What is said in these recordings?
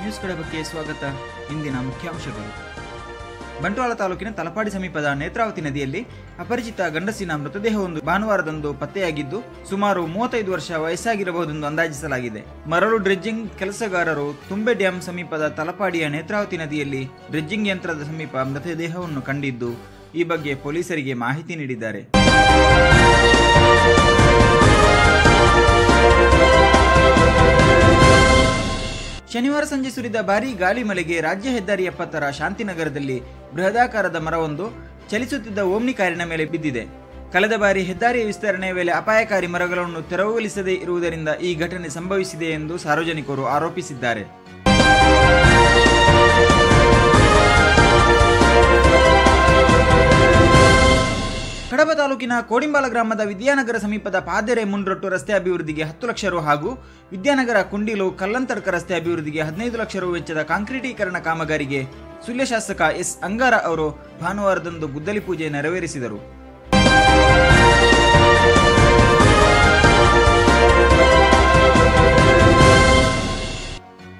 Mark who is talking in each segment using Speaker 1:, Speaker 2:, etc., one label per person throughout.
Speaker 1: News ಕಡಬಕ್ಕೆ ಸ್ವಾಗತ. ಇಂದಿನ ಮುಖ್ಯಾಂಶಗಳು ಬಂಟ್ವಾಳ ತಾಲೂಕಿನ ತಲಪಾಡಿ ಸಮೀಪದ ನೇತ್ರಾವತಿ ನದಿಯಲ್ಲಿ ಅಪರಿಚಿತ ಗಂಡಸಿನ ಮೃತದೇಹವೊಂದು ಭಾನುವಾರದಂದು ಪತ್ತೆಯಾಗಿದ್ದು, ಸುಮಾರು ಮೂವತ್ತೈದು ವರ್ಷ ವಯಸ್ಸಾಗಿರಬಹುದೆಂದು ಅಂದಾಜಿಸಲಾಗಿದೆ. ಮರಳು ಡ್ರೆಜ್ಜಿಂಗ್ ಕೆಲಸಗಾರರು ತುಂಬೆ ಡ್ಯಾಂ ಸಮೀಪದ ತಲಪಾಡಿಯ ನೇತ್ರಾವತಿ ನದಿಯಲ್ಲಿ ಡ್ರಿಜ್ಜಿಂಗ್ ಯಂತ್ರದ ಸಮೀಪ ಮೃತದೇಹವನ್ನು ಕಂಡಿದ್ದು, ಈ ಬಗ್ಗೆ ಪೊಲೀಸರಿಗೆ ಮಾಹಿತಿ ನೀಡಿದ್ದಾರೆ. ಶನಿವಾರ ಸಂಜೆ ಸುರಿದ ಭಾರೀ ಗಾಳಿ ಮಳೆಗೆ ರಾಜ್ಯ ಹೆದ್ದಾರಿ ಎಪ್ಪತ್ತರ ಶಾಂತಿನಗರದಲ್ಲಿ ಬೃಹದಾಕಾರದ ಮರವೊಂದು ಚಲಿಸುತ್ತಿದ್ದ ಓಮ್ನಿ ಕಾರಿನ ಮೇಲೆ ಬಿದ್ದಿದೆ. ಕಳೆದ ಬಾರಿ ಹೆದ್ದಾರಿಯ ವಿಸ್ತರಣೆಯ ವೇಳೆ ಅಪಾಯಕಾರಿ ಮರಗಳನ್ನು ತೆರವುಗೊಳಿಸದೇ ಇರುವುದರಿಂದ ಈ ಘಟನೆ ಸಂಭವಿಸಿದೆ ಎಂದು ಸಾರ್ವಜನಿಕರು ಆರೋಪಿಸಿದ್ದಾರೆ. ತಾಲೂಕಿನ ಕೋಡಿಂಬಾಲ ಗ್ರಾಮದ ವಿದ್ಯಾನಗರ ಸಮೀಪದ ಪಾದೆರೆ ಮುಂಡ್ರೊಟ್ಟು ರಸ್ತೆ ಅಭಿವೃದ್ಧಿಗೆ ಹತ್ತು ಲಕ್ಷ ರು ಹಾಗೂ ವಿದ್ಯಾನಗರ ಕುಂಡಿಲು ಕಲ್ಲಂತರ್ಕ ರಸ್ತೆ ಅಭಿವೃದ್ಧಿಗೆ ಹದಿನೈದು ಲಕ್ಷ ರು ವೆಚ್ಚದ ಕಾಂಕ್ರೀಟೀಕರಣ ಕಾಮಗಾರಿಗೆ ಸುಳ್ಯ ಶಾಸಕ ಎಸ್ ಅಂಗಾರ ಅವರು ಭಾನುವಾರದಂದು ಗುದ್ದಲಿ ಪೂಜೆ ನೆರವೇರಿಸಿದರು.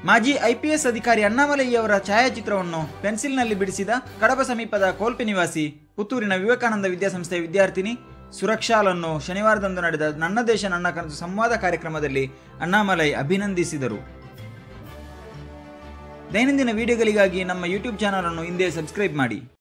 Speaker 1: ಮಾಜಿ ಐಪಿಎಸ್ ಅಧಿಕಾರಿ ಅಣ್ಣಾಮಲಯ್ಯವರ ಛಾಯಾಚಿತ್ರವನ್ನು ಪೆನ್ಸಿಲ್ನಲ್ಲಿ ಬಿಡಿಸಿದ ಕಡಬ ಸಮೀಪದ ಕೋಲ್ಪೆ ನಿವಾಸಿ ಪುತ್ತೂರಿನ ವಿವೇಕಾನಂದ ವಿದ್ಯಾಸಂಸ್ಥೆಯ ವಿದ್ಯಾರ್ಥಿನಿ ಸುರಕ್ಷಾಲನ್ನು ಶನಿವಾರದಂದು ನಡೆದ ನನ್ನ ದೇಶ ನನ್ನ ಕನಸು ಸಂವಾದ ಕಾರ್ಯಕ್ರಮದಲ್ಲಿ ಅಣ್ಣಾಮಲೈ ಅಭಿನಂದಿಸಿದರು. ದೈನಂದಿನ ವಿಡಿಯೋಗಳಿಗಾಗಿ ನಮ್ಮ ಯೂಟ್ಯೂಬ್ ಚಾನಲ್ ಅನ್ನು ಹಿಂದೆ ಸಬ್ಸ್ಕ್ರೈಬ್ ಮಾಡಿ.